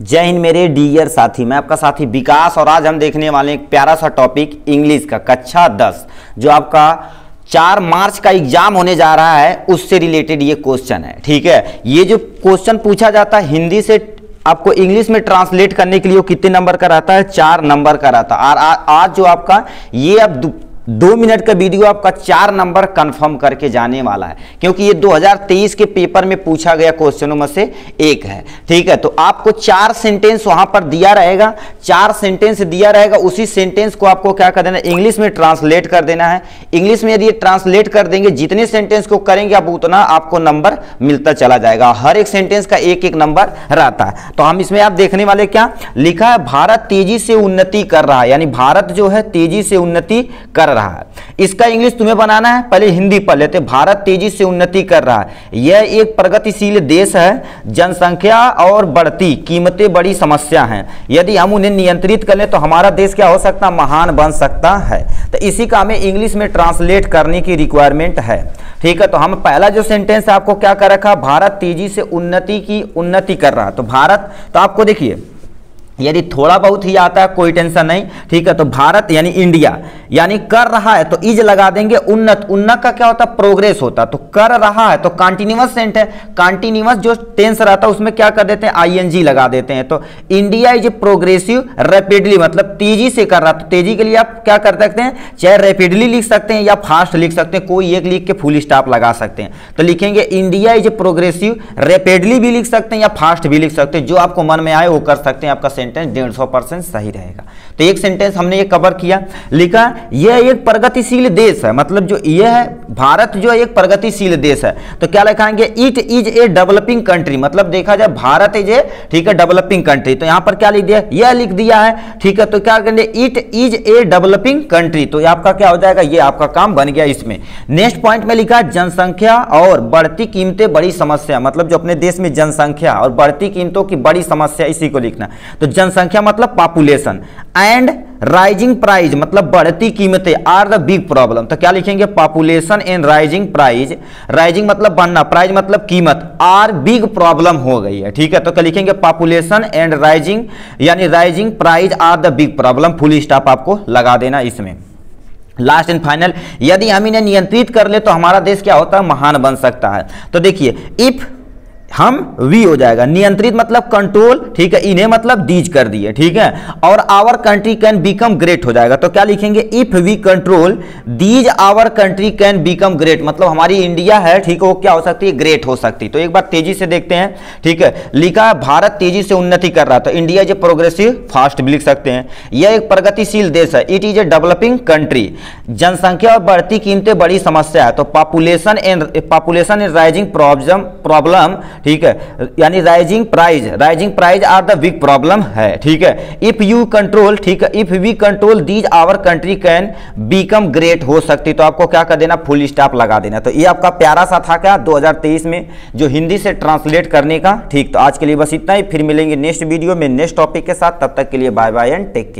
जय हिंद मेरे डियर साथी, मैं आपका साथी विकास और आज हम देखने वाले एक प्यारा सा टॉपिक इंग्लिश का, कक्षा दस, जो आपका चार मार्च का एग्ज़ाम होने जा रहा है, उससे रिलेटेड ये क्वेश्चन है, ठीक है? ये जो क्वेश्चन पूछा जाता है, हिंदी से आपको इंग्लिश में ट्रांसलेट करने के लिए कितने नंबर का रहता है? चार नंबर का रहता है। और आज जो आपका, ये अब दो मिनट का वीडियो आपका चार नंबर कंफर्म करके जाने वाला है, क्योंकि ये 2023 के पेपर में पूछा गया क्वेश्चनों में से एक है। ठीक है तो आपको चार सेंटेंस वहाँ पर दिया रहेगा, चार सेंटेंस दिया रहेगा, उसी सेंटेंस को आपको क्या कर देना इंग्लिश में ट्रांसलेट कर देना है। इंग्लिश में यदि ट्रांसलेट कर देंगे, जितने सेंटेंस को करेंगे आप, उतना आपको नंबर मिलता चला जाएगा। हर एक सेंटेंस का एक एक नंबर रहता है। तो हम इसमें आप देखने वाले क्या? लिखा है, भारत तेज़ी से उन्नति कर रहा है, यानी भारत जो है तेज़ी से उन्नति कर रहा रहा है। इसका इंग्लिश तुम्हें बनाना है, पहले हिंदी पढ़ लेते भारत तेज़ी से उन्नति कर रहा है। यह एक प्रगतिशील देश है। जनसंख्या और बढ़ती कीमतें बड़ी समस्या हैं। यदि हम उन्हें नियंत्रित कर लें तो हमारा देश क्या हो सकता महान बन सकता है। तो इसी का हमें इंग्लिश में ट्रांसलेट करने की रिक्वायरमेंट है। ठीक है तो हम पहला जो सेंटेंस आपको क्या कर रखा भारत तेज़ी से उन्नति की, उन्नति कर रहा है। तो भारत तो आपको देखिए यदि थोड़ा बहुत ही आता है, कोई टेंशन नहीं, ठीक है? तो भारत यानी इंडिया, यानी कर रहा है तो इज़ लगा देंगे उन्नत। उन्नत का क्या होता है? प्रोग्रेस होता है। तो कर रहा है तो कॉन्टिन्यूस सेंट है। कॉन्टिन्यूस जो टेंस रहता है, उसमें क्या कर देते हैं? आईएनजी लगा देते हैं। तो इंडिया इज़ प्रोग्रेसिव रैपिडली मतलब तेज़ी से कर रहा तो तेज़ी के लिए आप क्या कर सकते हैं? चाहे रैपिडली लिख सकते हैं या फास्ट लिख सकते हैं, कोई एक लिख के फुल स्टॉप लगा सकते हैं। तो लिखेंगे, इंडिया इज़ प्रोग्रेसिव रैपिडली भी लिख सकते हैं या फास्ट भी लिख सकते हैं। जो आपको मन में आए, वो कर सकते हैं, आपका सेंटेंस डेढ़ सौ परसेंट सही रहेगा। तो एक सेंटेंस हमने ये कवर किया। लिखा, यह एक प्रगतिशील देश है। मतलब जो यह है भारत जो एक प्रगतिशील देश है। तो क्या लिखाएँगे it is a developing country मतलब देखा जाए भारत इज़ ए ठीक है डेवलपिंग कंट्री तो यहाँ पर क्या लिख दिया, यह लिख दिया है, ठीक है तो क्या करेंगे it is a developing country तो आपका क्या हो जाएगा, ये आपका काम बन गया इसमें। नेक्स्ट पॉइंट में लिखा जनसंख्या और बढ़ती कीमतें बड़ी समस्या मतलब जो अपने देश में जनसंख्या और बढ़ती कीमतों की बड़ी समस्या, इसी को लिखना। तो जनसंख्या मतलब पॉपुलेशन एंड राइजिंग प्राइज मतलब बढ़ती कीमतें आर द बिग प्रॉब्लम तो क्या लिखेंगे? Population and rising price rising मतलब बढ़ना प्राइस मतलब कीमत. आर बिग प्रॉब्लम हो गई है, ठीक है? तो क्या लिखेंगे? पॉपुलेशन एंड राइजिंग यानी rising prices are the big problem full stop आपको लगा देना इसमें. लास्ट एंड फाइनल यदि हम इन्हें नियंत्रित कर ले तो हमारा देश क्या होता है? महान बन सकता है. तो देखिए इफ़ हम वी हो जाएगा। नियंत्रित मतलब कंट्रोल ठीक है? इन्हें मतलब दीज कर दिए, ठीक है? और our country can become great हो जाएगा। तो क्या लिखेंगे? If we control these our country can become great मतलब हमारी इंडिया है, ठीक है? वो क्या हो सकती है? ग्रेट हो सकती। तो एक बार तेज़ी से देखते हैं, ठीक है? लिखा भारत तेज़ी से उन्नति कर रहा था India is a progressive fast भी लिख सकते हैं। यह एक प्रगतिशील देश है। It is a developing country जनसंख्या और बढ़ती कीमतें बड़ी समस्या है। तो population and population is rising problem ठीक है? यानी rising prices rising prices are the big problem है, ठीक है? इफ़ यू कंट्रोल ठीक है? If we control these our country can become great हो सकती तो आपको क्या कर देना? फुल स्टॉप लगा देना। तो ये आपका प्यारा सा था क्या 2023 में, जो हिंदी से ट्रांसलेट करने का? ठीक तो आज के लिए बस इतना ही। फिर मिलेंगे नेक्स्ट वीडियो में नेक्स्ट टॉपिक के साथ। तब तक के लिए bye bye and take care